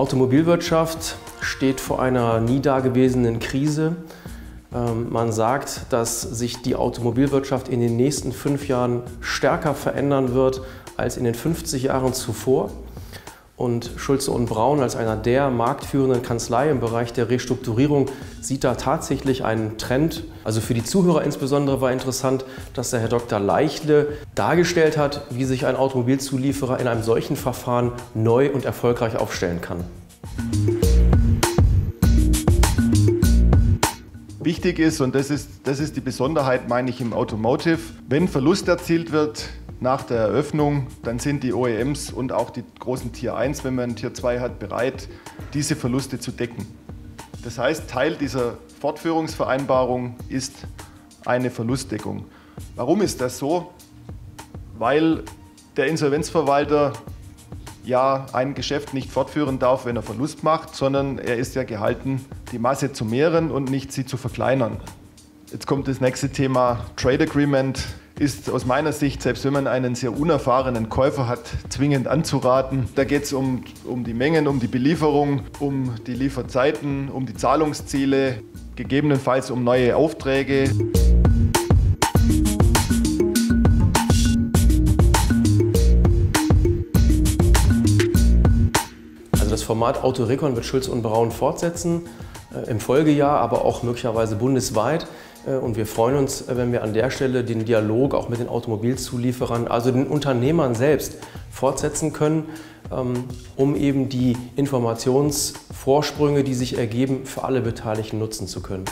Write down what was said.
Automobilwirtschaft steht vor einer nie dagewesenen Krise. Ähm, man sagt, dass sich die Automobilwirtschaft in den nächsten fünf Jahren stärker verändern wird als in den 50 Jahren zuvor. Und Schulze und Braun als einer der marktführenden Kanzlei im Bereich der Restrukturierung sieht da tatsächlich einen Trend. Also für die Zuhörer insbesondere war interessant, dass der Herr Dr. Leichle dargestellt hat, wie sich ein Automobilzulieferer in einem solchen Verfahren neu und erfolgreich aufstellen kann. Wichtig ist, und das ist, das ist die Besonderheit, meine ich, im Automotive, wenn Verlust erzielt wird, nach der Eröffnung, dann sind die OEMs und auch die großen Tier 1, wenn man ein Tier 2 hat, bereit, diese Verluste zu decken. Das heißt, Teil dieser Fortführungsvereinbarung ist eine Verlustdeckung. Warum ist das so? Weil der Insolvenzverwalter ja ein Geschäft nicht fortführen darf, wenn er Verlust macht, sondern er ist ja gehalten, die Masse zu mehren und nicht sie zu verkleinern. Jetzt kommt das nächste Thema Trade Agreement ist aus meiner Sicht, selbst wenn man einen sehr unerfahrenen Käufer hat, zwingend anzuraten. Da geht es um, um die Mengen, um die Belieferung, um die Lieferzeiten, um die Zahlungsziele, gegebenenfalls um neue Aufträge. Also das Format Autorecon wird Schulz und Braun fortsetzen, äh, im Folgejahr, aber auch möglicherweise bundesweit. Äh, und wir freuen uns, äh, wenn wir an der Stelle den Dialog auch mit den Automobilzulieferern, also den Unternehmern selbst, fortsetzen können, ähm, um eben die Informationsvorsprünge, die sich ergeben, für alle Beteiligten nutzen zu können.